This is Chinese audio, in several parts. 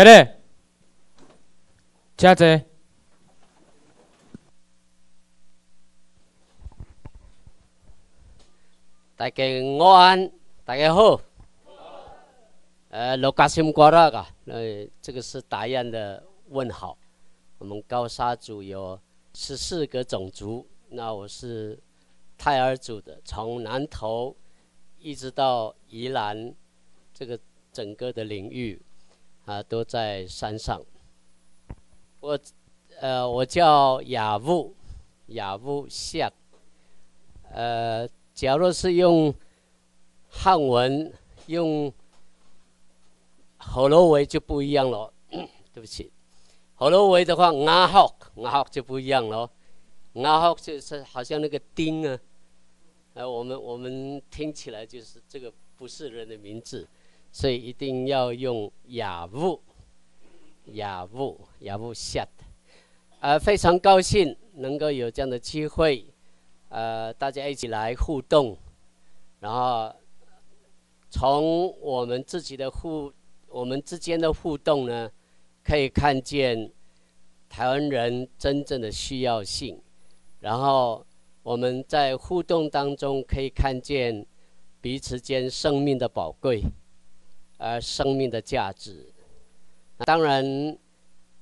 今日，请坐。大家午安，大家好。呃，罗嘎辛瓜拉嘎，呃，这个是答案的问好。我们高沙族有十四个种族，那我是泰尔族的，从南头一直到宜兰，这个整个的领域啊都在山上。我呃，我叫雅物，雅物夏，呃。假如是用汉文用喉咙维就不一样了，对不起，喉咙维的话，阿号阿号就不一样了，阿号就是好像那个丁啊，呃，我们我们听起来就是这个不是人的名字，所以一定要用雅物，雅物雅物下的，呃，非常高兴能够有这样的机会。呃，大家一起来互动，然后从我们自己的互，我们之间的互动呢，可以看见台湾人真正的需要性，然后我们在互动当中可以看见彼此间生命的宝贵，而生命的价值。当然，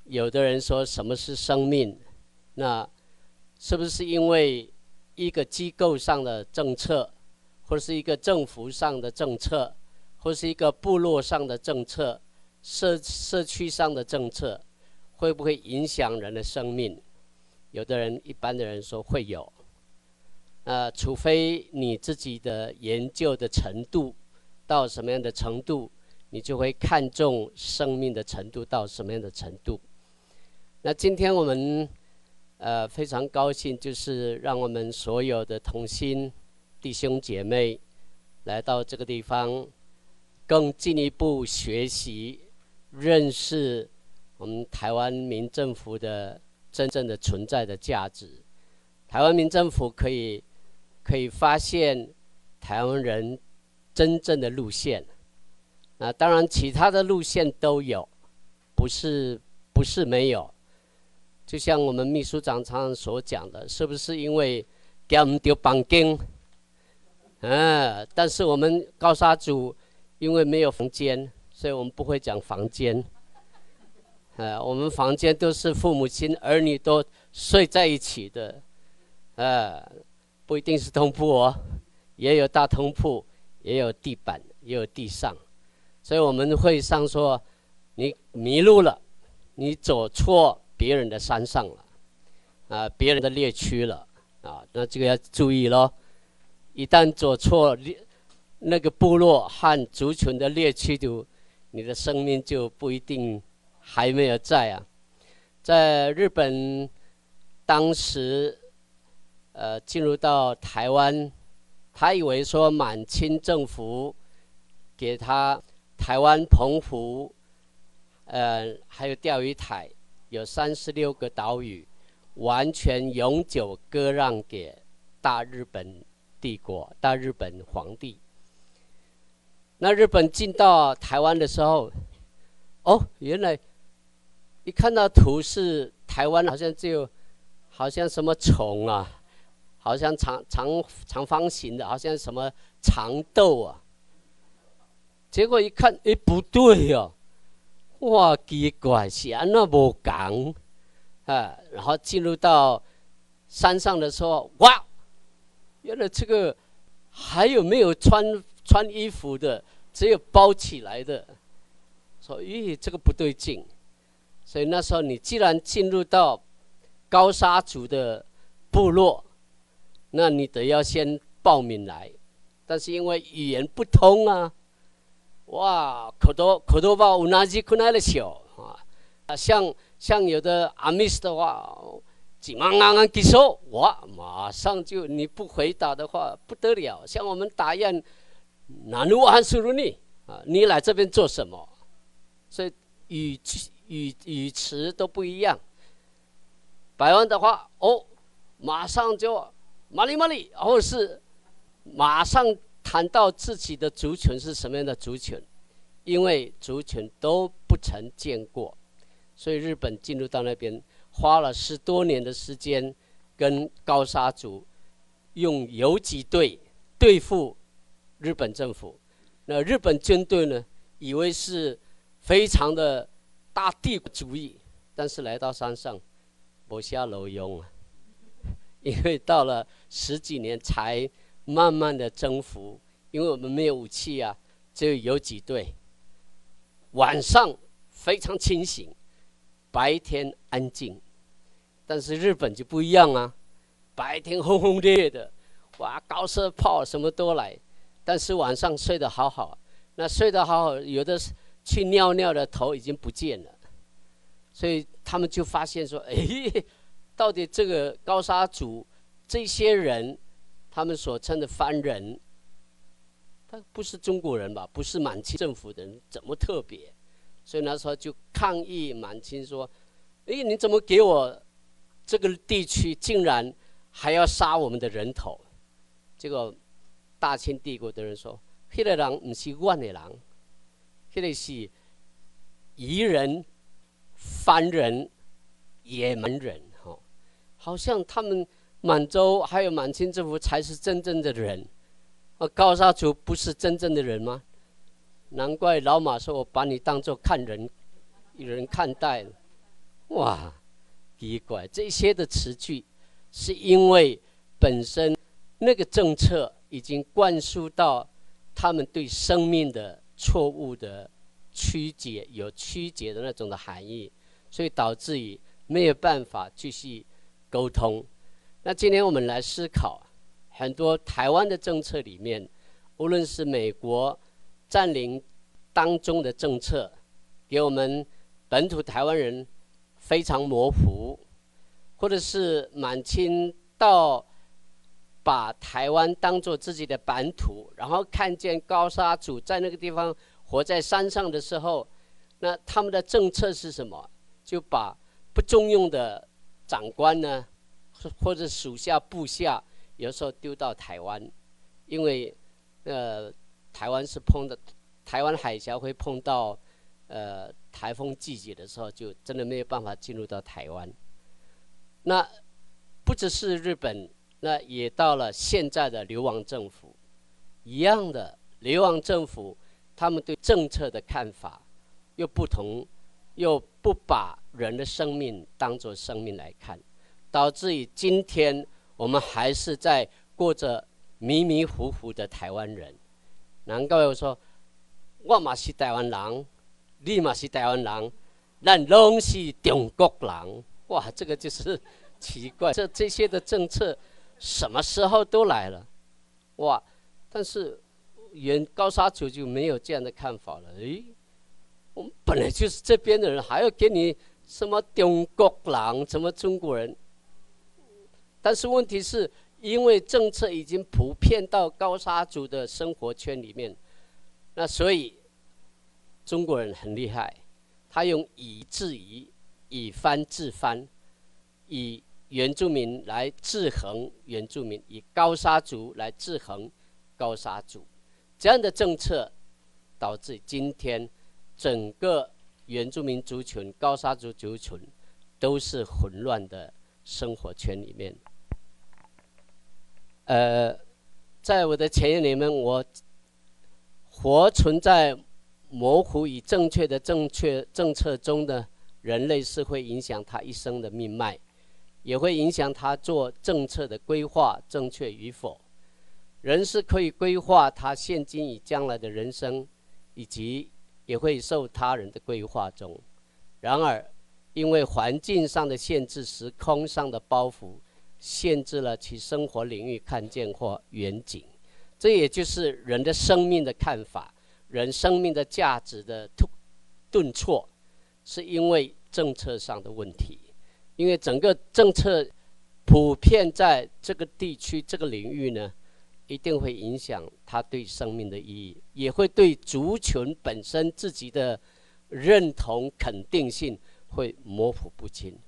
有的人说什么是生命？那是不是因为？一个机构上的政策，或者是一个政府上的政策，或是一个部落上的政策，社社区上的政策，会不会影响人的生命？有的人，一般的人说会有。呃，除非你自己的研究的程度到什么样的程度，你就会看重生命的程度到什么样的程度。那今天我们。呃，非常高兴，就是让我们所有的同心弟兄姐妹来到这个地方，更进一步学习、认识我们台湾民政府的真正的存在的价值。台湾民政府可以可以发现台湾人真正的路线。那当然，其他的路线都有，不是不是没有。就像我们秘书长常常所讲的，是不是因为给我们丢绑根？嗯，但是我们高沙组因为没有房间，所以我们不会讲房间。呃，我们房间都是父母亲儿女都睡在一起的，呃，不一定是通铺哦，也有大通铺，也有地板，也有地上。所以我们会上说，你迷路了，你走错。别人的山上了，啊，别人的猎区了，啊，那这个要注意喽。一旦走错猎那个部落和族群的猎区，就你的生命就不一定还没有在啊。在日本，当时，呃，进入到台湾，他以为说满清政府给他台湾澎湖，呃，还有钓鱼台。有三十六个岛屿，完全永久割让给大日本帝国、大日本皇帝。那日本进到台湾的时候，哦，原来一看到图是台湾，好像只有好像什么虫啊，好像长长长方形的，好像什么长豆啊。结果一看，哎，不对呀。哇，奇怪，是安那无讲啊？然后进入到山上的时候，哇，原来这个还有没有穿穿衣服的，只有包起来的。说，咦，这个不对劲。所以那时候你既然进入到高沙族的部落，那你得要先报名来。但是因为语言不通啊。哇，可多可多吧！我拿起困难的小啊，啊，像像有的阿密斯的话，急忙刚刚接收，哇，马上就你不回答的话不得了。像我们打雁，南无安苏鲁尼啊，你来这边做什么？所以语语语词都不一样。百万的话，哦，马上就马里马里，或是马上。谈到自己的族群是什么样的族群，因为族群都不曾见过，所以日本进入到那边，花了十多年的时间，跟高沙族用游击队对付日本政府。那日本军队呢，以为是非常的大帝国主义，但是来到山上，不下楼用啊，因为到了十几年才慢慢的征服，因为我们没有武器啊，只有游击队。晚上非常清醒，白天安静，但是日本就不一样啊，白天轰轰烈烈的，哇，高射炮什么都来，但是晚上睡得好好，那睡得好好，有的去尿尿的头已经不见了，所以他们就发现说，哎，到底这个高沙族这些人，他们所称的番人。他不是中国人吧？不是满清政府的人，怎么特别？所以那时候就抗议满清说：“哎，你怎么给我这个地区竟然还要杀我们的人头？”结果大清帝国的人说：“黑的狼不是万的狼，黑的是夷人、番人、野蛮人。”哈，好像他们满洲还有满清政府才是真正的人。啊，高沙族不是真正的人吗？难怪老马说：“我把你当做看人，人看待了。”哇，奇怪，这些的词句，是因为本身那个政策已经灌输到他们对生命的错误的曲解，有曲解的那种的含义，所以导致于没有办法继续沟通。那今天我们来思考。很多台湾的政策里面，无论是美国占领当中的政策，给我们本土台湾人非常模糊，或者是满清到把台湾当做自己的版图，然后看见高沙族在那个地方活在山上的时候，那他们的政策是什么？就把不中用的长官呢，或者属下部下。有时候丢到台湾，因为呃，台湾是碰的，台湾海峡会碰到呃台风季节的时候，就真的没有办法进入到台湾。那不只是日本，那也到了现在的流亡政府一样的流亡政府，他们对政策的看法又不同，又不把人的生命当作生命来看，导致于今天。我们还是在过着迷迷糊糊的台湾人，难怪我说我嘛是台湾人，你嘛是台湾人，咱拢是中国人。哇，这个就是奇怪，这这些的政策什么时候都来了？哇！但是原高沙族就没有这样的看法了。诶，我们本来就是这边的人，还要给你什么中国人，什么中国人？但是问题是，因为政策已经普遍到高沙族的生活圈里面，那所以中国人很厉害，他用以制夷，以番制番，以原住民来制衡原住民，以高沙族来制衡高沙族，这样的政策导致今天整个原住民族群、高沙族族群都是混乱的生活圈里面。呃，在我的前言里面，我活存在模糊与正确的正确政策中的人类，是会影响他一生的命脉，也会影响他做政策的规划正确与否。人是可以规划他现今与将来的人生，以及也会受他人的规划中。然而，因为环境上的限制、时空上的包袱。限制了其生活领域看见或远景，这也就是人的生命的看法，人生命的价值的突顿挫，是因为政策上的问题，因为整个政策普遍在这个地区这个领域呢，一定会影响他对生命的意义，也会对族群本身自己的认同肯定性会模糊不清。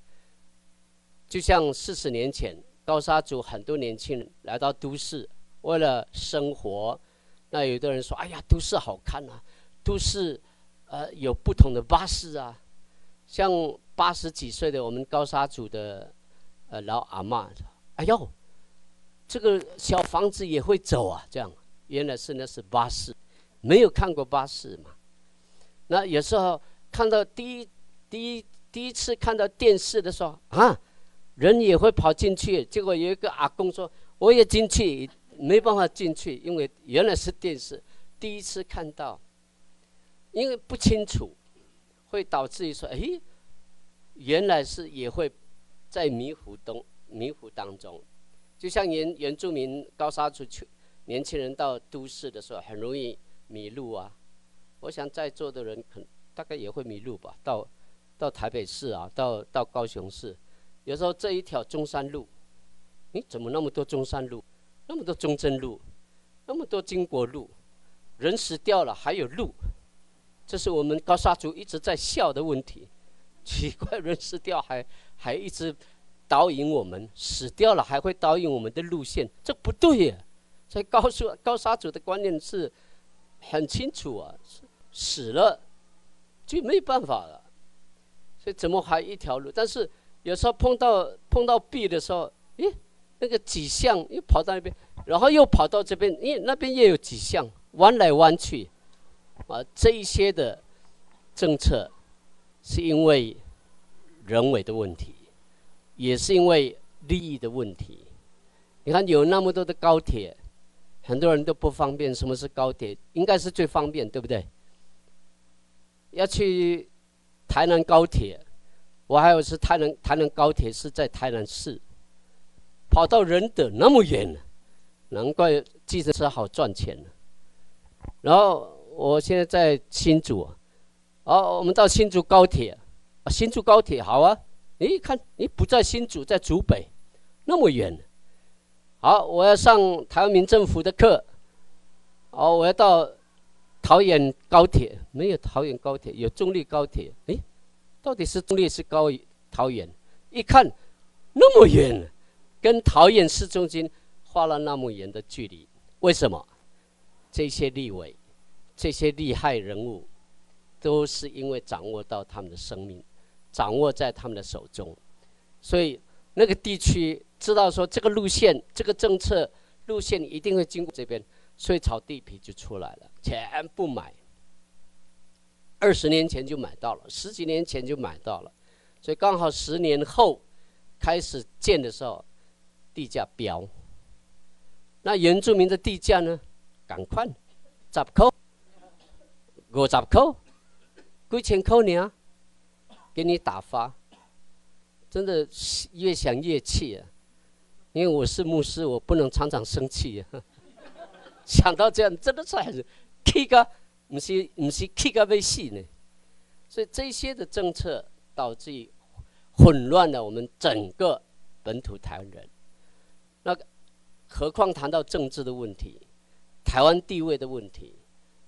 就像四十年前，高沙族很多年轻人来到都市，为了生活。那有的人说：“哎呀，都市好看啊，都市呃，有不同的巴士啊，像八十几岁的我们高沙组的呃老阿妈，哎呦，这个小房子也会走啊，这样，原来是那是巴士，没有看过巴士嘛。那有时候看到第一第一第一次看到电视的时候啊，人也会跑进去，结果有一个阿公说我也进去，没办法进去，因为原来是电视，第一次看到，因为不清楚，会导致于说，哎，原来是也会在迷糊中迷糊当中，就像原原住民高沙族去年轻人到都市的时候，很容易迷路啊。我想在座的人可大概也会迷路吧，到到台北市啊，到到高雄市，有时候这一条中山路，你怎么那么多中山路，那么多中正路，那么多经国路，人死掉了还有路，这是我们高沙族一直在笑的问题。奇怪，人死掉还还一直导引我们，死掉了还会导引我们的路线，这不对呀。所以高速高沙族的观念是很清楚啊。死了就没办法了，所以怎么还一条路？但是有时候碰到碰到壁的时候，咦，那个几项又跑到那边，然后又跑到这边，咦，那边也有几项弯来弯去，啊，这一些的政策是因为人为的问题，也是因为利益的问题。你看有那么多的高铁，很多人都不方便。什么是高铁？应该是最方便，对不对？要去台南高铁，我还有是台南台南高铁是在台南市，跑到仁德那么远，难怪计程车好赚钱呢。然后我现在在新竹，哦，我们到新竹高铁，新竹高铁好啊，你看你不在新竹，在竹北，那么远，好，我要上台湾民政府的课，哦，我要到。桃园高铁没有，桃园高铁有中立高铁。哎，到底是中立是高桃园？一看那么远，跟桃园市中心画了那么远的距离，为什么？这些立委，这些厉害人物，都是因为掌握到他们的生命，掌握在他们的手中，所以那个地区知道说这个路线、这个政策路线一定会经过这边。所以炒地皮就出来了，全部买。二十年前就买到了，十几年前就买到了，所以刚好十年后开始建的时候，地价飙。那原住民的地价呢？赶快，十块、五十块、几千块呢？给你打发，真的越想越气啊！因为我是牧师，我不能常常生气啊。想到这样，真的是还是气个，不是不是 kick 个被死呢。所以这些的政策导致混乱了我们整个本土台湾人。那何况谈到政治的问题、台湾地位的问题，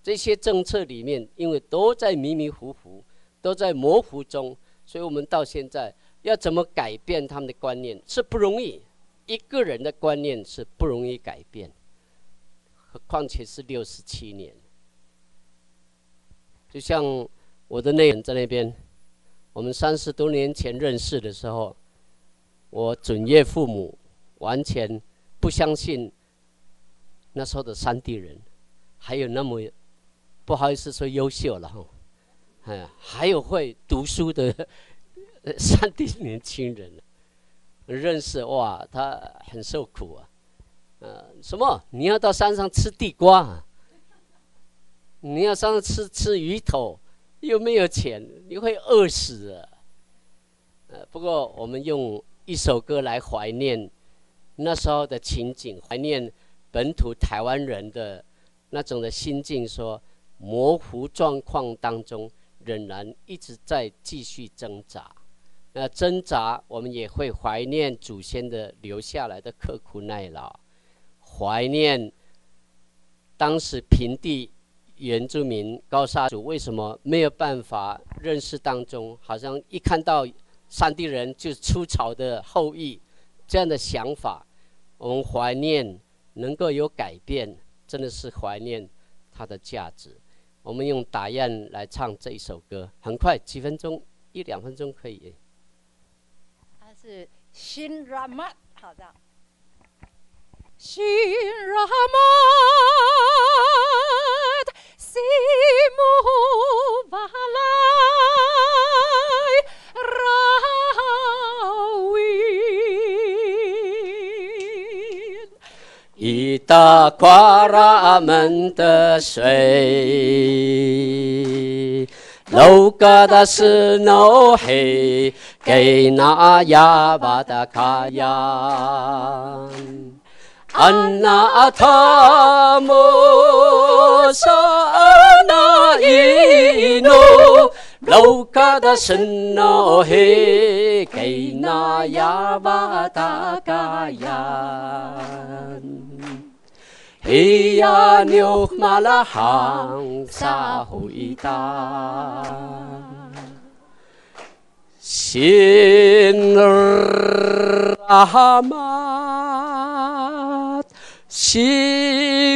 这些政策里面，因为都在迷迷糊糊，都在模糊中，所以我们到现在要怎么改变他们的观念是不容易，一个人的观念是不容易改变。况且是六十七年，就像我的内人在那边，我们三十多年前认识的时候，我准岳父母完全不相信那时候的山地人，还有那么不好意思说优秀了哈，哎，还有会读书的 山地年轻人，认识哇，他很受苦啊。呃，什么？你要到山上吃地瓜？啊你要上吃吃鱼头，又没有钱，你会饿死啊！呃，不过我们用一首歌来怀念那时候的情景，怀念本土台湾人的那种的心境，说模糊状况当中仍然一直在继续挣扎。那挣扎，我们也会怀念祖先的留下来的刻苦耐劳。怀念当时平地原住民高沙族为什么没有办法认识当中，好像一看到山地人就是出草的后裔这样的想法，我们怀念能够有改变，真的是怀念它的价值。我们用打雁来唱这一首歌，很快几分钟，一两分钟可以。它是新拉曼，好的。新拉曼，西姆瓦莱拉维。伊达夸拉门的水，楼嘎达是诺黑，给那亚巴达卡亚。安那塔木萨那伊努，楼嘎达是诺黑，给那亚巴达卡亚。嘿呀，牛马拉行沙回答，心儿，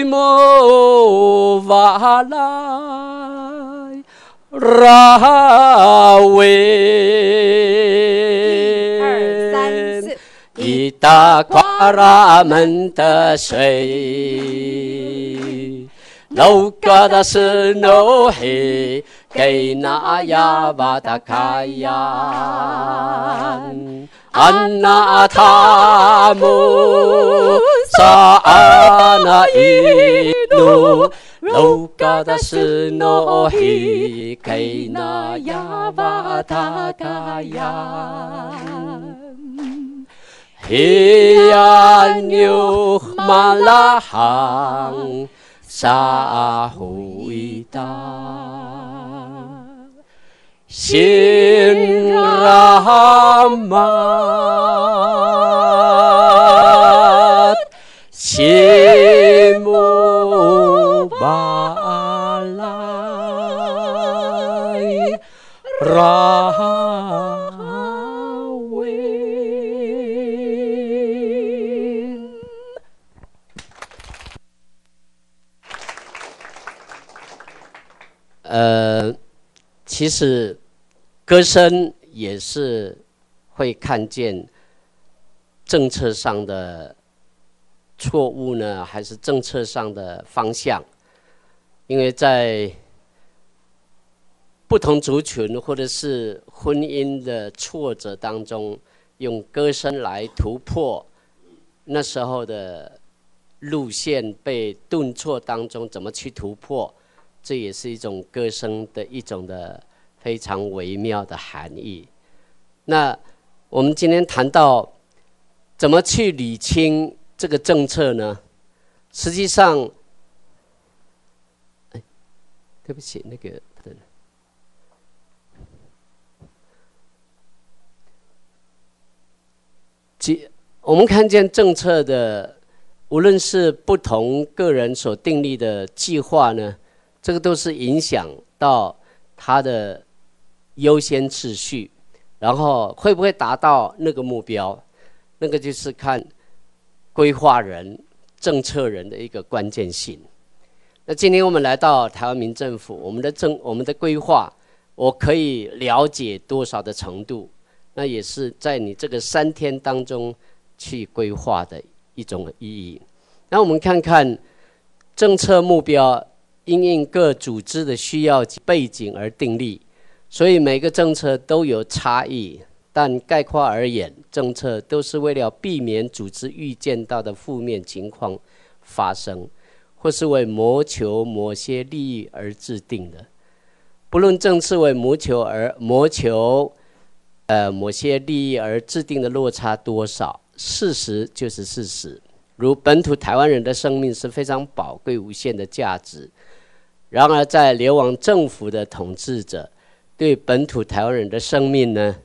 摩瓦莱拉维。二三四，伊达夸拉门的水，楼嘎达是诺黑，给那亚巴达卡亚，安那塔木萨阿那伊努。楼嘎达是诺黑，给那亚巴达卡亚。嘿呀，牛马拉行沙回答，心拉玛，心木巴来拉。呃，其实歌声也是会看见政策上的错误呢，还是政策上的方向？因为在不同族群或者是婚姻的挫折当中，用歌声来突破那时候的路线被顿挫当中，怎么去突破？这也是一种歌声的一种的非常微妙的含义。那我们今天谈到怎么去理清这个政策呢？实际上，哎，对不起，那个，即我们看见政策的，无论是不同个人所订立的计划呢。这个都是影响到他的优先次序，然后会不会达到那个目标，那个就是看规划人、政策人的一个关键性。那今天我们来到台湾民政府，我们的政、我们的规划，我可以了解多少的程度？那也是在你这个三天当中去规划的一种意义。那我们看看政策目标。因应各组织的需要及背景而订立，所以每个政策都有差异。但概括而言，政策都是为了避免组织预见到的负面情况发生，或是为谋求某些利益而制定的。不论政策为谋求而谋求，呃某些利益而制定的落差多少，事实就是事实。如本土台湾人的生命是非常宝贵无限的价值。然而，在流亡政府的统治者对本土台湾人的生命呢？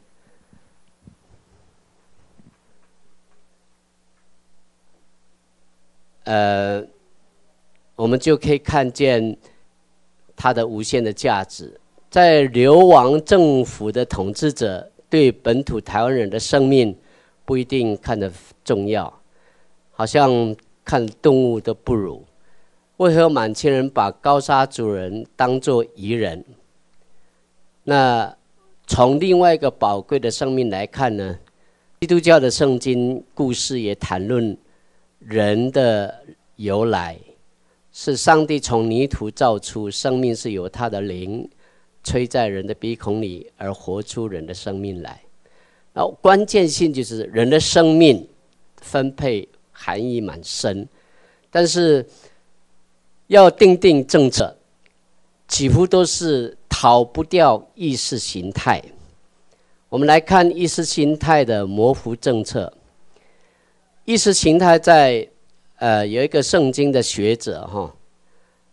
呃，我们就可以看见它的无限的价值。在流亡政府的统治者对本土台湾人的生命不一定看得重要，好像看动物都不如。为何满清人把高沙族人当作夷人？那从另外一个宝贵的生命来看呢？基督教的圣经故事也谈论人的由来，是上帝从泥土造出生命，是由他的灵吹在人的鼻孔里，而活出人的生命来。然后关键性就是人的生命分配含义蛮深，但是要定定政策，几乎都是。逃不掉意识形态。我们来看意识形态的模糊政策。意识形态在呃有一个圣经的学者哈，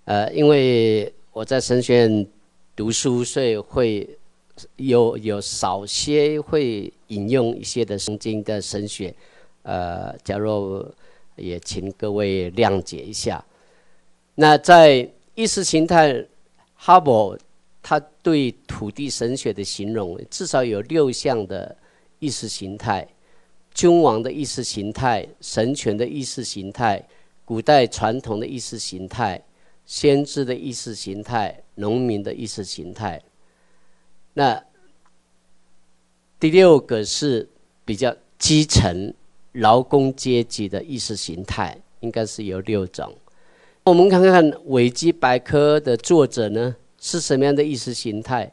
呃，因为我在神学院读书，所以会有有少些会引用一些的圣经的神学。呃，假如也请各位谅解一下。那在意识形态，哈勃。他对土地神学的形容，至少有六项的意识形态：君王的意识形态、神权的意识形态、古代传统的意识形态、先知的意识形态、农民的意识形态。那第六个是比较基层劳工阶级的意识形态，应该是有六种。我们看看维基百科的作者呢？是什么样的意识形态？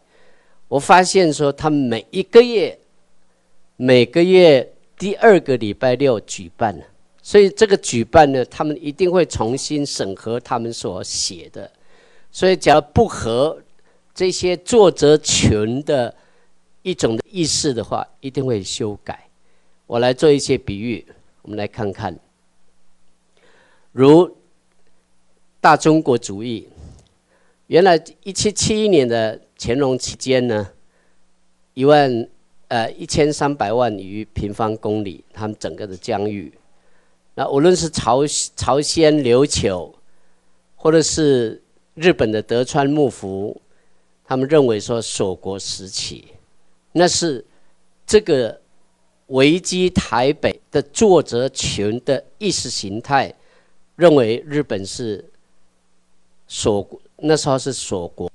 我发现说，他每一个月，每个月第二个礼拜六举办所以这个举办呢，他们一定会重新审核他们所写的。所以，假如不合这些作者群的一种的意识的话，一定会修改。我来做一些比喻，我们来看看，如大中国主义。原来一七七一年的乾隆期间呢，一万呃一千三百万余平方公里，他们整个的疆域，那无论是朝朝鲜琉球，或者是日本的德川幕府，他们认为说锁国时期，那是这个维基台北的作者群的意识形态，认为日本是锁国。那时候是锁国，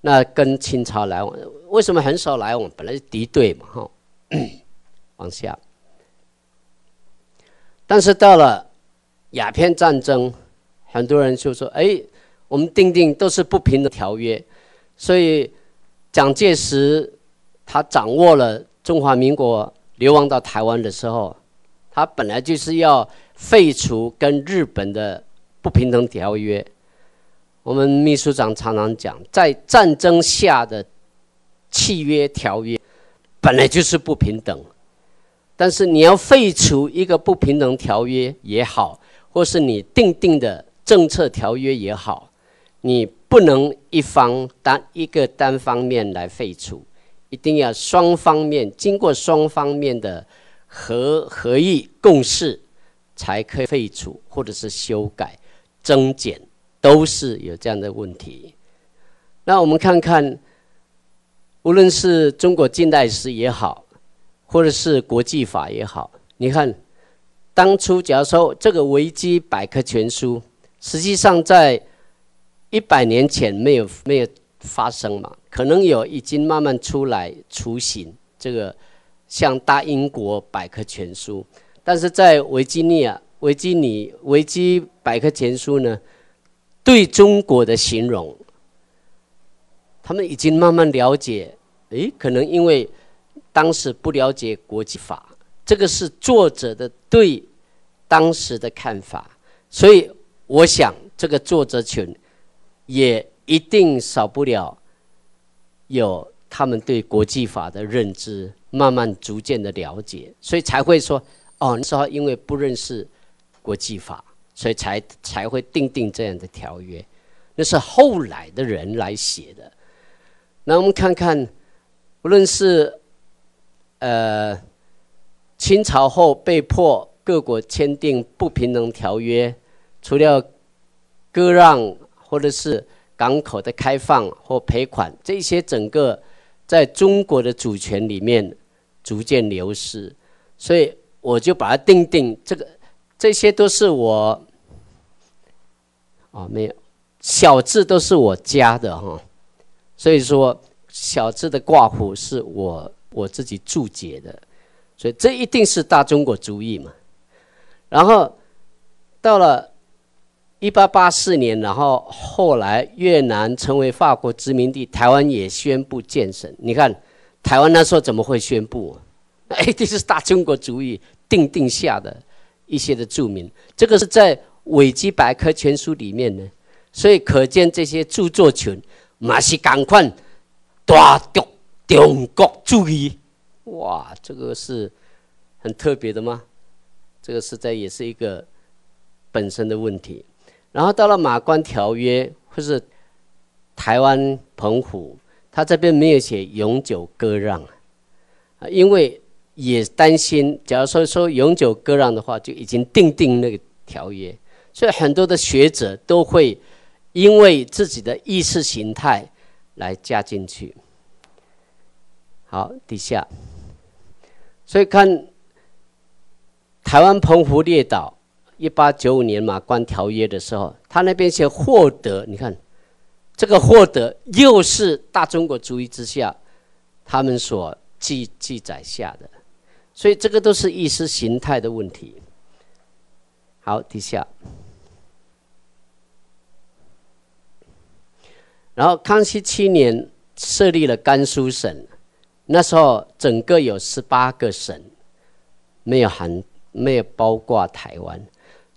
那跟清朝来往，为什么很少来往？本来是敌对嘛，哈。往下，但是到了鸦片战争，很多人就说：“哎，我们定定都是不平的条约。”所以蒋介石他掌握了中华民国流亡到台湾的时候，他本来就是要废除跟日本的不平等条约。我们秘书长常常讲，在战争下的契约条约本来就是不平等，但是你要废除一个不平等条约也好，或是你定定的政策条约也好，你不能一方单一个单方面来废除，一定要双方面经过双方面的合合意共识，才可以废除或者是修改增减。都是有这样的问题。那我们看看，无论是中国近代史也好，或者是国际法也好，你看，当初假如说这个维基百科全书，实际上在一百年前没有没有发生嘛？可能有已经慢慢出来雏形。这个像大英国百科全书，但是在维基尼亚维基尼维基百科全书呢？对中国的形容，他们已经慢慢了解。诶，可能因为当时不了解国际法，这个是作者的对当时的看法。所以，我想这个作者群也一定少不了有他们对国际法的认知，慢慢逐渐的了解，所以才会说：哦，那时候因为不认识国际法。所以才才会定定这样的条约，那是后来的人来写的。那我们看看，无论是呃清朝后被迫各国签订不平等条约，除了割让或者是港口的开放或赔款，这些整个在中国的主权里面逐渐流失。所以我就把它定定，这个这些都是我。啊，没有，小字都是我加的哈，所以说小字的挂弧是我我自己注解的，所以这一定是大中国主义嘛。然后到了一八八四年，然后后来越南成为法国殖民地，台湾也宣布建省。你看台湾那时候怎么会宣布？一定是大中国主义定定下的一些的注明，这个是在维基百科全书里面呢，所以可见这些著作群马是赶快大中中国主义，哇，这个是很特别的吗？这个实在也是一个本身的问题。然后到了马关条约或是台湾澎湖，他这边没有写永久割让啊，因为。也担心，假如说说永久割让的话，就已经定定那个条约，所以很多的学者都会因为自己的意识形态来加进去。好，底下，所以看台湾澎湖列岛一八九五年马关条约的时候，他那边写获得，你看这个获得又是大中国主义之下他们所记记载下的。所以这个都是意识形态的问题。好，底下，然后康熙七年设立了甘肃省，那时候整个有十八个省，没有含没有包括台湾。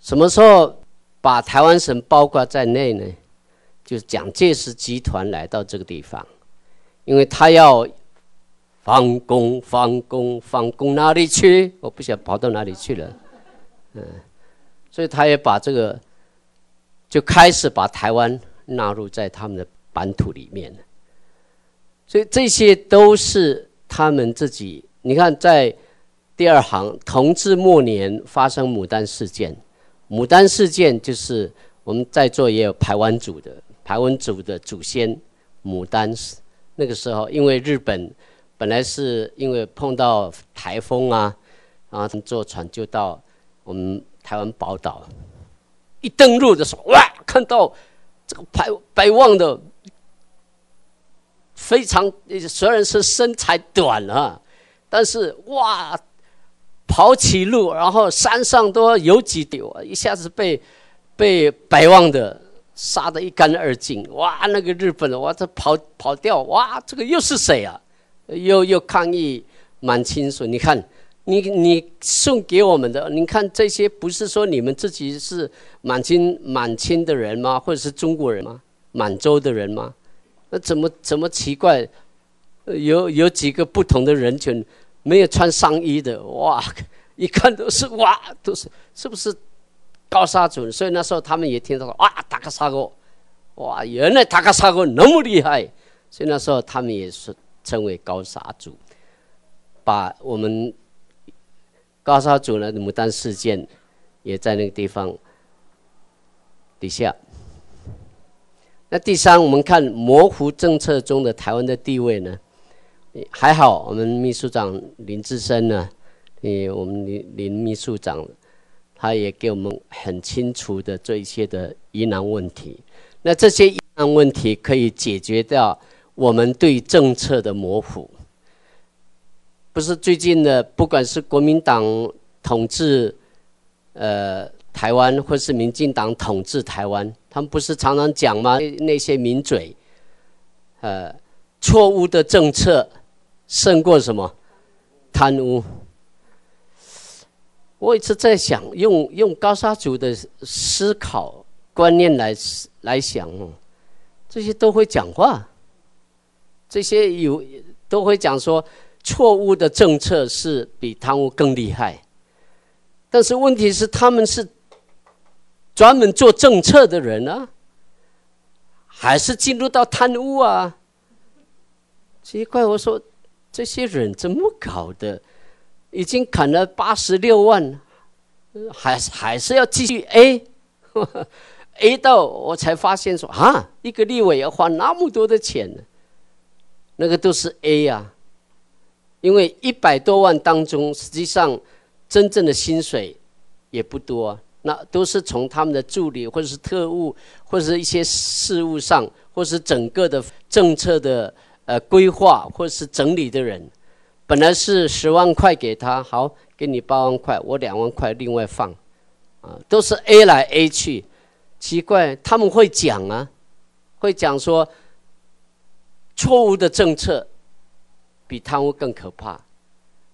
什么时候把台湾省包括在内呢？就是蒋介石集团来到这个地方，因为他要。放工，放工，放工哪里去？我不晓得跑到哪里去了。嗯，所以他也把这个就开始把台湾纳入在他们的版图里面了。所以这些都是他们自己。你看，在第二行，同治末年发生牡丹事件，牡丹事件就是我们在座也有排湾族的排湾族的祖先牡丹。那个时候，因为日本。本来是因为碰到台风啊，然后坐船就到我们台湾宝岛，一登陆的时候，哇，看到这个白白望的非常，虽然是身材短啊，但是哇，跑起路，然后山上都有几丢，一下子被被白望的杀得一干二净，哇，那个日本人哇，这跑跑掉，哇，这个又是谁啊？又又抗议满清说：“你看，你你送给我们的，你看这些不是说你们自己是满清满清的人吗？或者是中国人吗？满洲的人吗？那怎么怎么奇怪？有有几个不同的人群，没有穿上衣的，哇，一看都是哇，都是是不是高沙族？所以那时候他们也听到了哇，大卡沙哥，哇，原来大卡沙哥那么厉害，所以那时候他们也是。”称为高沙族，把我们高沙族的牡丹事件也在那个地方底下。那第三，我们看模糊政策中的台湾的地位呢？还好，我们秘书长林志深呢，诶，我们林林秘书长，他也给我们很清楚的这一些的疑难问题。那这些疑难问题可以解决掉。我们对政策的模糊，不是最近的，不管是国民党统治呃台湾，或是民进党统治台湾，他们不是常常讲吗？那些名嘴，呃，错误的政策胜过什么贪污？我一直在想，用用高沙族的思考观念来来想，这些都会讲话。这些有都会讲说，错误的政策是比贪污更厉害。但是问题是，他们是专门做政策的人啊，还是进入到贪污啊？奇怪，我说这些人怎么搞的？已经砍了八十六万，还还是要继续 A，A 到我才发现说啊，一个立委要花那么多的钱呢。那个都是 A 呀，因为一百多万当中，实际上真正的薪水也不多，那都是从他们的助理或者是特务或者是一些事务上，或是整个的政策的呃规划或者是整理的人，本来是十万块给他，好，给你八万块，我两万块另外放，啊，都是 A 来 A 去，奇怪，他们会讲啊，会讲说，错误的政策比贪污更可怕。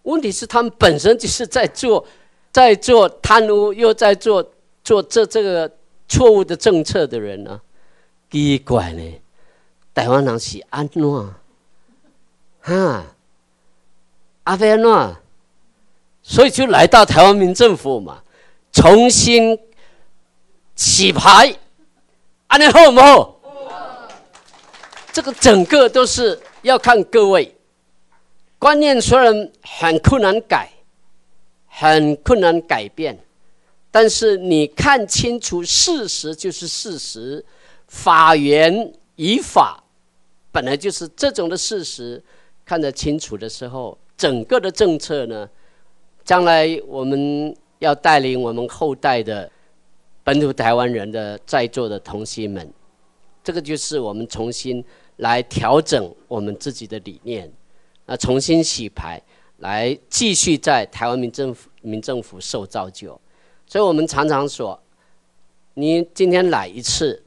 问题是他们本身就是在做，在做贪污，又在做做这这个错误的政策的人呢？奇怪呢，台湾人是安怎？哈，阿飞安怎？所以就来到台湾民政府嘛，重新洗牌，安尼好不好？这个整个都是要看各位。观念虽然很困难改，很困难改变，但是你看清楚事实就是事实，法源以法本来就是这种的事实，看得清楚的时候，整个的政策呢，将来我们要带领我们后代的本土台湾人的在座的同心们，这个就是我们重新来调整我们自己的理念。啊重新洗牌，来继续在台湾民政府、民政府受造就，所以我们常常说，你今天来一次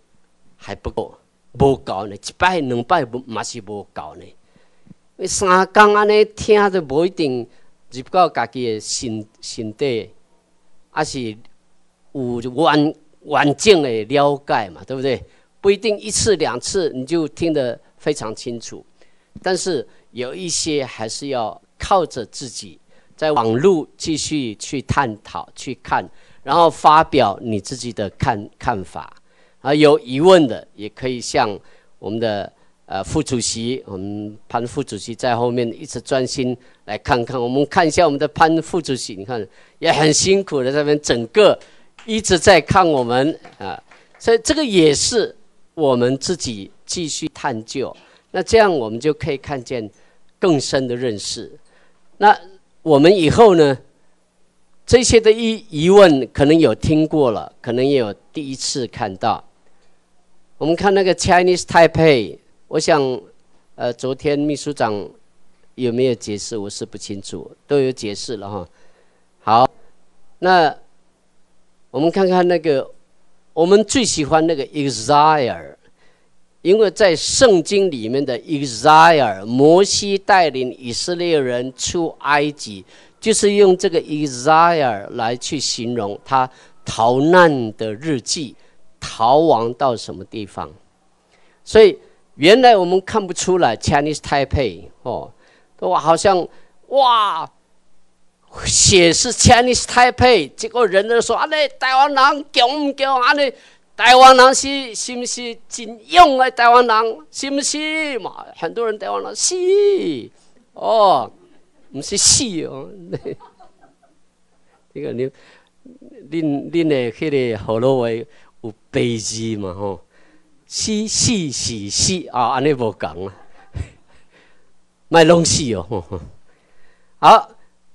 还不够，无够呢，一摆两摆不嘛是无够呢。为三工安尼听都不一定入到家己的心心底，还是有完完整的了解嘛，对不对？不一定一次两次你就听得非常清楚，但是。有一些还是要靠着自己，在网络继续去探讨、去看，然后发表你自己的看看法。啊，有疑问的也可以向我们的呃副主席，我们潘副主席在后面一直专心来看看。我们看一下我们的潘副主席，你看也很辛苦的，这边整个一直在看我们啊，所以这个也是我们自己继续探究。那这样我们就可以看见。更深的认识，那我们以后呢？这些的疑疑问可能有听过了，可能也有第一次看到。我们看那个 Chinese Taipei，我想，呃，昨天秘书长有没有解释？我是不清楚，都有解释了哈。好，那我们看看那个，我们最喜欢那个 Israel。因为在圣经里面的以赛尔，摩西带领以色列人出埃及，就是用这个以赛尔来去形容他逃难的日记，逃亡到什么地方。所以原来我们看不出来 Chinese Taipei 哦，都，好像哇，写是 Chinese Taipei，结果人都说啊，那台湾人强唔强啊？那台湾人是是不是真勇的台湾人？是不是嘛？很多人台湾人是哦，不是死哦。这个你，恁恁的迄个河洛话有悲字嘛？吼，死死死死啊！安尼无讲啊，卖弄死哦。好。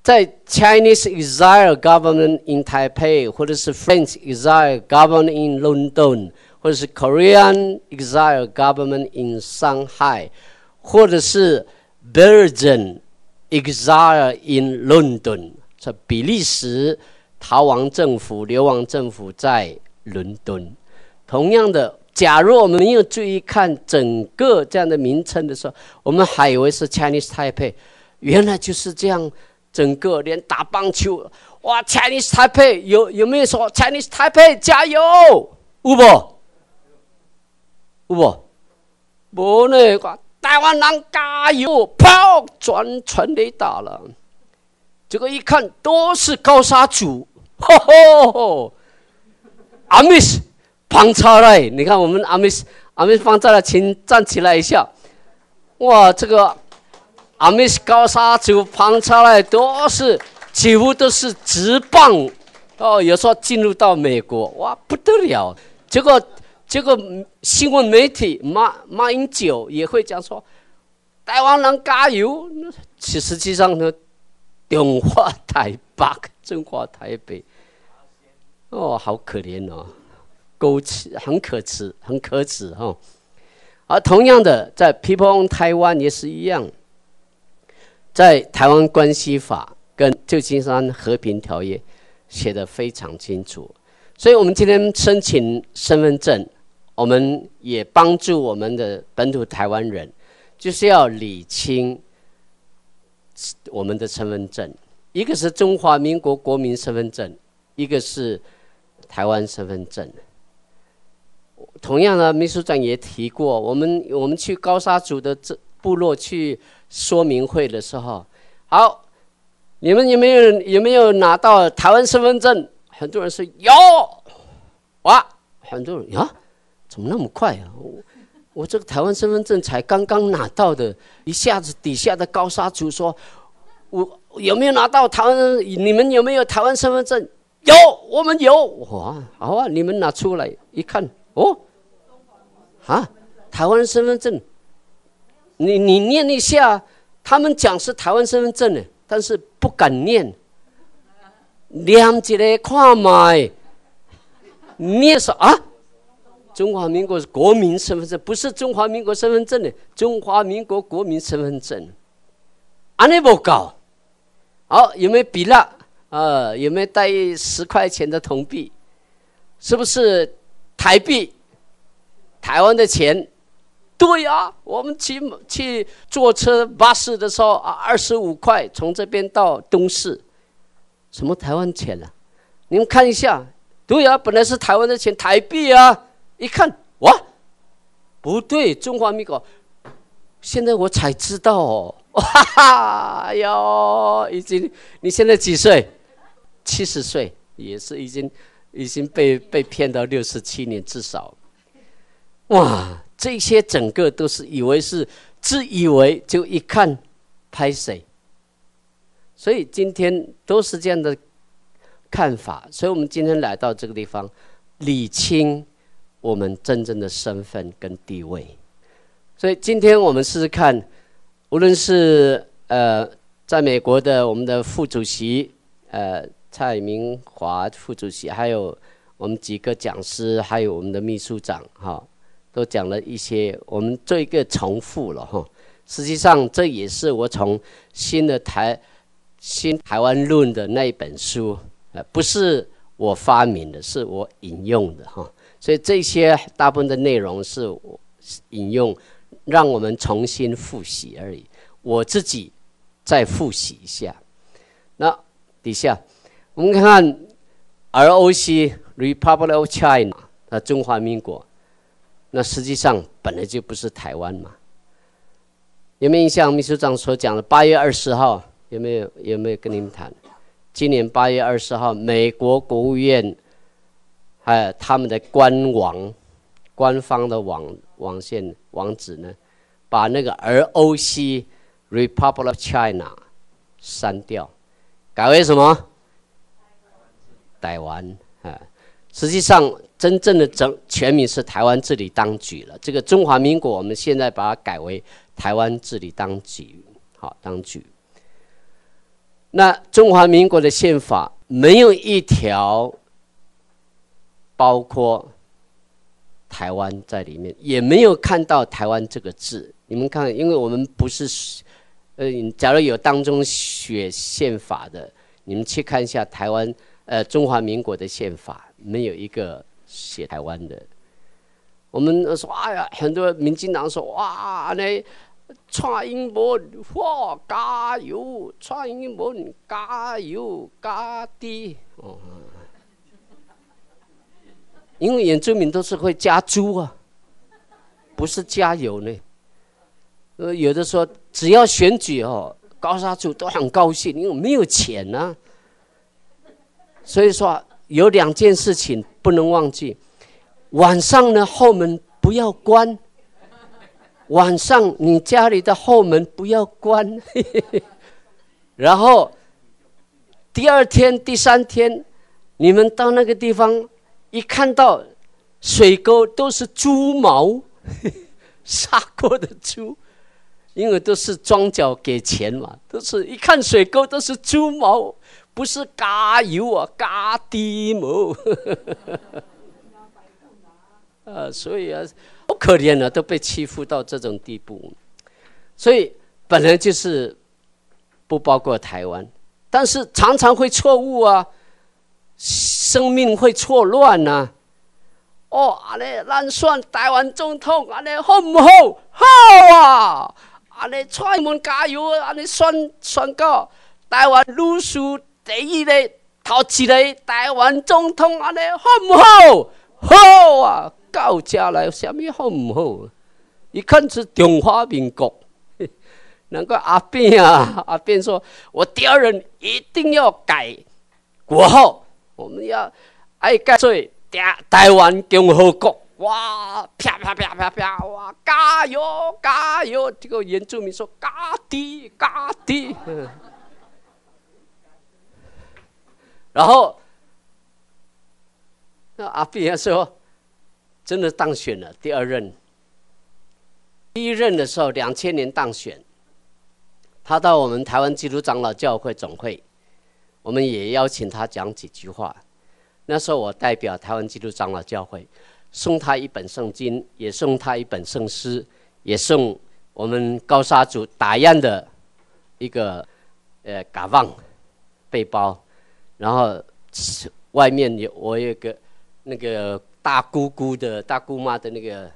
在 Chinese exile government in Taipei，或者是 French exile government in London，或者是 Korean exile government in Shanghai，或者是 Belgian exile in London，这比利时逃亡政府、流亡政府在伦敦。同样的，假如我们没有注意看整个这样的名称的时候，我们还以为是 Chinese Taipei，原来就是这样。整个连打棒球，哇！Chinese Taipei 有有没有说 Chinese Taipei 加油？有不？有不？无呢？台湾人加油！砰！转传雷打了。这个一看都是高沙组，吼吼吼！阿 Miss 旁插来，你看我们阿 Miss 阿 Miss 放在了，请站起来一下。哇，这个。阿米斯高沙就旁出来都是几乎都是直棒。哦，有时候进入到美国哇不得了，结果结果新闻媒体马马英九也会讲说台湾人加油，其实际上呢，中华台北，中华台北。哦，好可怜哦，狗耻，很可耻，很可耻哈。而同样的，在 People on Taiwan 也是一样，在台湾关系法跟旧金山和平条约写的非常清楚，所以我们今天申请身份证，我们也帮助我们的本土台湾人，就是要理清我们的身份证，一个是中华民国国民身份证，一个是台湾身份证。同样的，秘书长也提过，我们我们去高沙族的这部落去说明会的时候，好，你们有没有有没有拿到台湾身份证？很多人说有，哇，很多人呀，怎么那么快啊？我我这个台湾身份证才刚刚拿到的，一下子底下的高沙族说，我有没有拿到台湾？你们有没有台湾身份证？有，我们有，哇，好啊，你们拿出来一看。哦，啊，台湾身份证，你你念一下，他们讲是台湾身份证呢，但是不敢念，念起来看麦，念啥啊？中华民国国民身份证不是中华民国身份证呢，中华民国国民身份证，安尼不搞，好有没有笔了？呃，有没有带十块钱的铜币？是不是？台币，台湾的钱，对呀，我们去去坐车巴士的时候啊，二十五块从这边到东市，什么台湾钱啊？你们看一下，对呀，本来是台湾的钱，台币啊，一看哇，不对，中华民国，现在我才知道哦，哈哈，哎呦，已经，你现在几岁？七十岁，也是已经。已经被被骗到六十七年至少，哇！这些整个都是以为是自以为，就一看拍谁，所以今天都是这样的看法。所以我们今天来到这个地方，理清我们真正的身份跟地位。所以今天我们试试看，无论是呃，在美国的我们的副主席，呃。蔡明华副主席，还有我们几个讲师，还有我们的秘书长，哈，都讲了一些。我们做一个重复了，哈。实际上，这也是我从新的台新台湾论的那一本书，呃，不是我发明的，是我引用的，哈。所以这些大部分的内容是我引用，让我们重新复习而已。我自己再复习一下。那底下。我们看看 ROC（Republic of China） 啊，中华民国，那实际上本来就不是台湾嘛。有没有印象？秘书长所讲的八月二十号有没有？有没有跟你们谈？今年八月二十号，美国国务院还有他们的官网、官方的网网线网址呢，把那个 ROC（Republic of China） 删掉，改为什么？台湾啊，实际上真正的整全名是台湾治理当局了。这个中华民国，我们现在把它改为台湾治理当局，好当局。那中华民国的宪法没有一条包括台湾在里面，也没有看到台湾这个字。你们看，因为我们不是，呃，假如有当中学宪法的，你们去看一下台湾。呃，中华民国的宪法没有一个写台湾的。我们说，哎呀，很多民进党说，哇，那蔡英文哇加油，蔡英文加油加的哦。因为原住民都是会加猪啊，不是加油呢。呃，有的说只要选举哦，高沙族都很高兴，因为没有钱呢。所以说有两件事情不能忘记：晚上呢后门不要关，晚上你家里的后门不要关。然后第二天、第三天，你们到那个地方一看到水沟都是猪毛，杀过的猪，因为都是庄脚给钱嘛，都是一看水沟都是猪毛。不是加油啊，加低毛。啊，所以啊，好可怜啊，都被欺负到这种地步。所以本来就是不包括台湾，但是常常会错误啊，生命会错乱呐。哦，安尼咱选台湾总统，安尼好唔好？好啊！安尼蔡门加油，安尼选选个台湾女婿第一个头一个台湾总统，安尼好唔好？好啊！到家来，什么好唔好？一看是中华民国，难怪阿扁啊，阿扁说：“我第二任一定要改国号，我们要爱改做台台湾共和国。”哇，啪啪啪啪啪，哇，加油加油！这个原住民说：“加地加地。”然后那阿扁说。真的当选了第二任，第一任的时候两千年当选，他到我们台湾基督长老教会总会，我们也邀请他讲几句话。那时候我代表台湾基督长老教会，送他一本圣经，也送他一本圣诗，也送我们高沙族打样的一个呃嘎棒背包，然后外面有我有个那个。大姑姑的大姑妈的那个，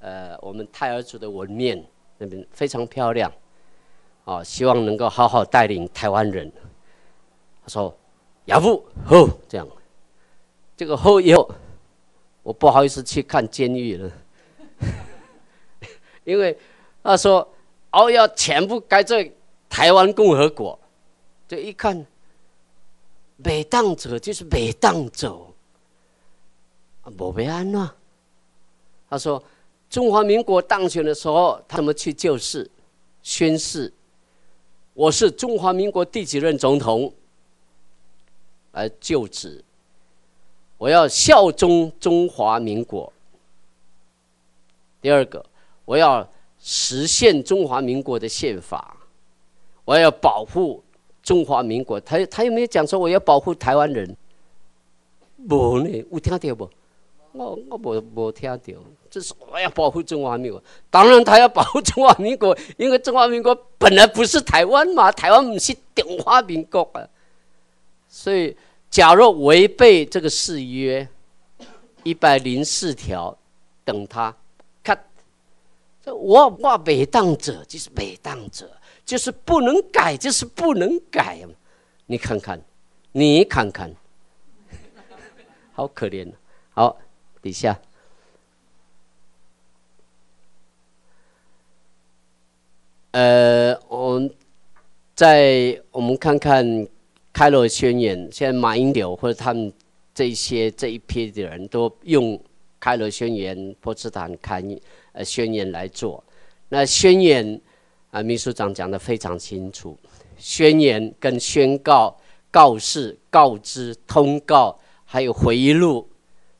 呃，我们泰尔族的纹面那边非常漂亮，哦，希望能够好好带领台湾人。他说：“亚父后这样，这个后以后，我不好意思去看监狱了，因为他说哦要全部改在台湾共和国，这一看，北当者就是北当者。”不被安呐。他说：“中华民国当选的时候，他们去就事宣誓，我是中华民国第几任总统，来就职，我要效忠中华民国。第二个，我要实现中华民国的宪法，我要保护中华民国。他他有没有讲说我要保护台湾人？不呢，有听到不？”我我无无听到，就是我要保护中华民国。当然，他要保护中华民国，因为中华民国本来不是台湾嘛，台湾不是中华民国啊。所以，假若违背这个誓约，一百零四条，等他看，这我我北当者就是北当者，就是不能改，就是不能改。你看看，你看看，好可怜好。底下，呃，我们在我们看看开罗宣言，现在马英九或者他们这些这一批的人都用开罗宣言、波茨坦开呃宣言来做。那宣言啊，秘书长讲的非常清楚，宣言跟宣告、告示、告知、通告，还有回忆录。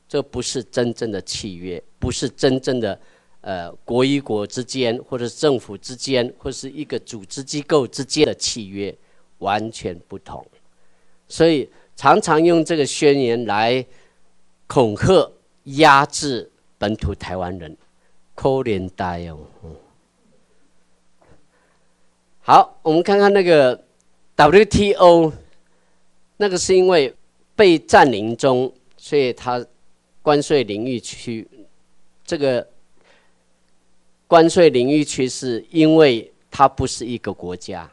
这不是真正的契约，不是真正的，呃，国与国之间，或者政府之间，或是一个组织机构之间的契约，完全不同。所以常常用这个宣言来恐吓、压制本土台湾人，可怜呆哦。好，我们看看那个 WTO，那个是因为被占领中，所以它。关税领域区，这个关税领域区是因为它不是一个国家，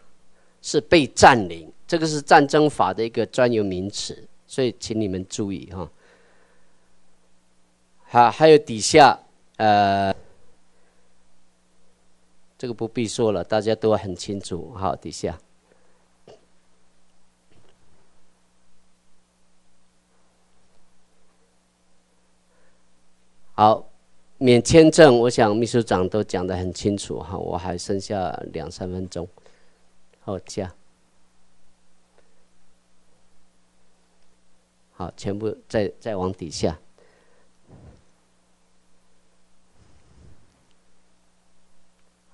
是被占领。这个是战争法的一个专有名词，所以请你们注意哈。好，还有底下，呃，这个不必说了，大家都很清楚。好，底下。好，免签证，我想秘书长都讲得很清楚哈，我还剩下两三分钟，好加，好，全部再再往底下，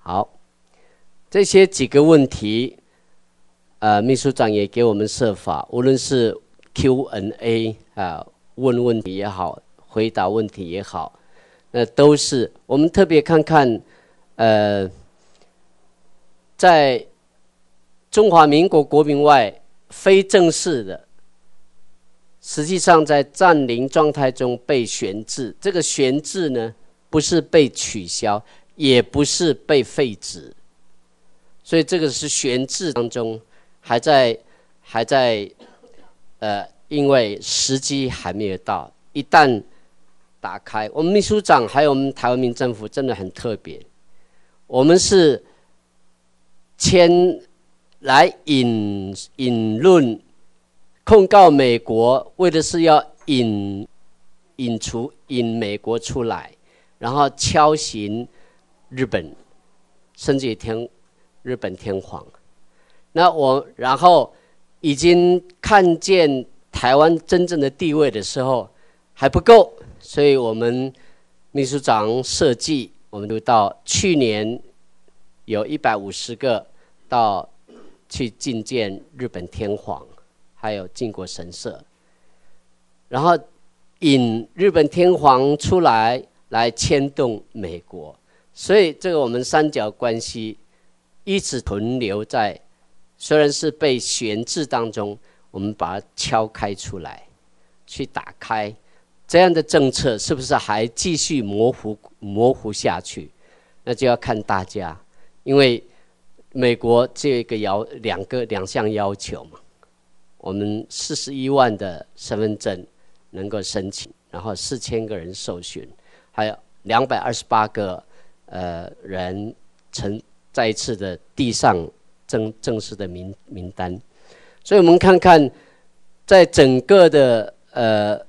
好，这些几个问题，呃，秘书长也给我们设法，无论是 Q&A 啊，问问题也好，回答问题也好，那都是我们特别看看，呃，在中华民国国民外非正式的，实际上在占领状态中被悬置，这个悬置呢，不是被取消，也不是被废止。所以这个是悬置当中，还在还在，呃，因为时机还没有到。一旦打开，我们秘书长还有我们台湾民政府真的很特别，我们是签来引引论控告美国，为的是要引引出引美国出来，然后敲醒日本，甚至于天。日本天皇，那我然后已经看见台湾真正的地位的时候还不够，所以我们秘书长设计，我们都到去年有一百五十个到去觐见日本天皇，还有靖国神社，然后引日本天皇出来来牵动美国，所以这个我们三角关系。一直存留在，虽然是被悬置当中，我们把它敲开出来，去打开，这样的政策是不是还继续模糊模糊下去？那就要看大家，因为美国这个要两个两项要求嘛，我们四十一万的身份证能够申请，然后四千个人受训，还有两百二十八个呃人成。再一次的递上正正式的名名单，所以我们看看，在整个的呃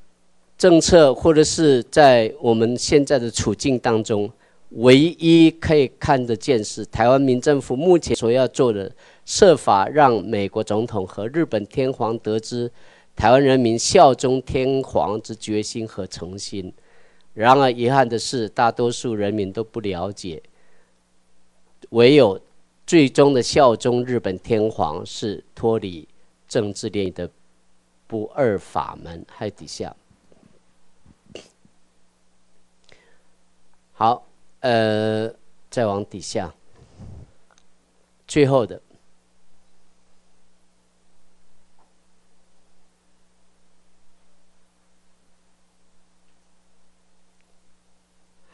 政策或者是在我们现在的处境当中，唯一可以看得见是台湾民政府目前所要做的，设法让美国总统和日本天皇得知台湾人民效忠天皇之决心和诚心。然而遗憾的是，大多数人民都不了解。唯有最终的效忠日本天皇是脱离政治链的不二法门。还底下，好，呃，再往底下，最后的，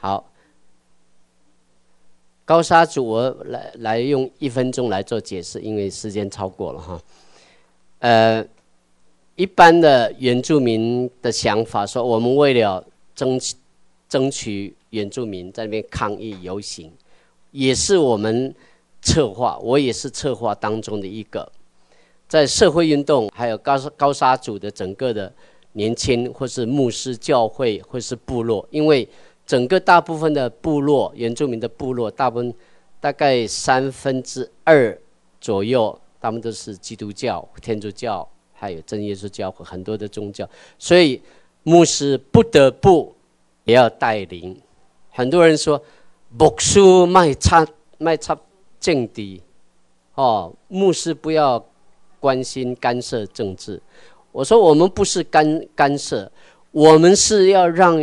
好。高沙组，我来来用一分钟来做解释，因为时间超过了哈。呃，一般的原住民的想法说，我们为了争取争取原住民在那边抗议游行，也是我们策划，我也是策划当中的一个，在社会运动还有高高沙组的整个的年轻，或是牧师教会，或是部落，因为。整个大部分的部落，原住民的部落，大部分大概三分之二左右，他们都是基督教、天主教，还有真耶稣教和很多的宗教，所以牧师不得不也要带领。很多人说牧师卖差卖差政敌，哦，牧师不要关心干涉政治。我说我们不是干干涉，我们是要让。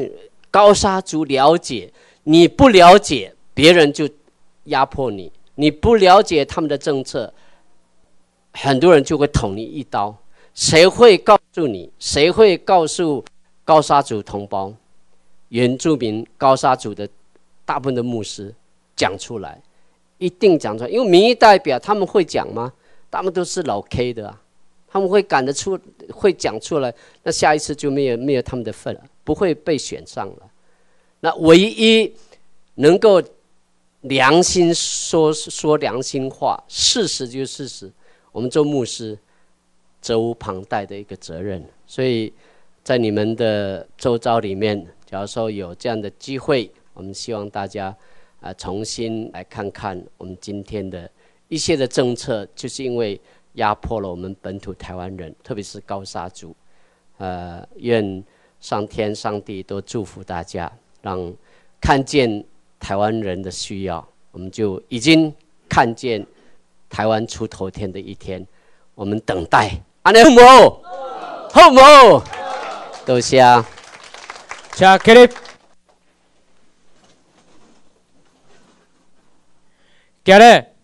高沙族了解，你不了解，别人就压迫你；你不了解他们的政策，很多人就会捅你一刀。谁会告诉你？谁会告诉高沙族同胞、原住民高沙族的大部分的牧师讲出来？一定讲出来，因为民意代表他们会讲吗？他们都是老 K 的啊，他们会赶得出，会讲出来，那下一次就没有没有他们的份了。不会被选上了。那唯一能够良心说说良心话，事实就是事实。我们做牧师责无旁贷的一个责任。所以在你们的周遭里面，假如说有这样的机会，我们希望大家啊重新来看看我们今天的一些的政策，就是因为压迫了我们本土台湾人，特别是高沙族。呃，愿。上天、上帝都祝福大家，让看见台湾人的需要，我们就已经看见台湾出头天的一天。我们等待，阿南姆，后姆，多谢啊！下克力，杰。